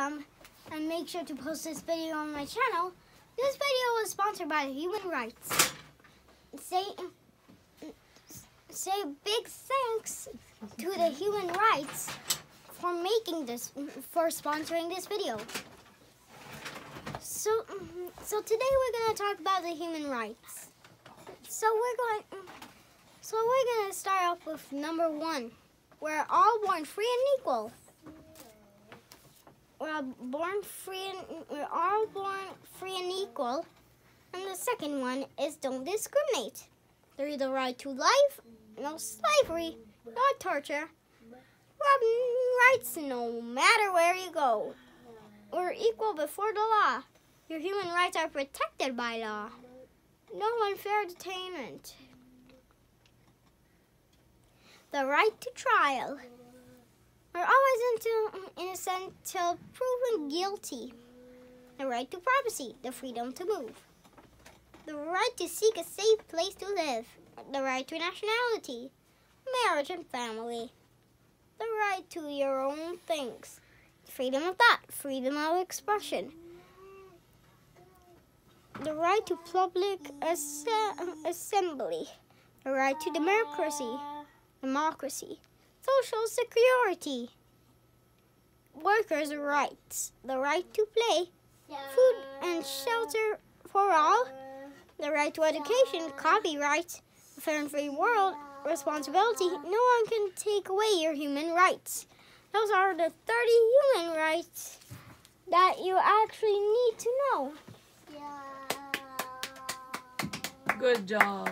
welcome and make sure to post this video on my channel. This video is sponsored by Human Rights. Say, say big thanks to the Human Rights for making this, for sponsoring this video. So, so today we're going to talk about the human rights. So we're going, so we're going to start off with number one. We're all born free and equal. We're born free and we're all born free and equal. And the second one is don't discriminate. There's the right to life, no slavery, no torture, rights no matter where you go. We're equal before the law. Your human rights are protected by law. No unfair detainment. The right to trial. We're always mm, innocent until proven guilty. The right to privacy, the freedom to move. The right to seek a safe place to live. The right to nationality, marriage and family. The right to your own things. Freedom of thought, freedom of expression the right to public assembly, the right to democracy, democracy, social security, workers' rights, the right to play, food and shelter for all, the right to education, copyright, a fair and free world, responsibility. No one can take away your human rights. Those are the 30 human rights that you actually need to know. Good job.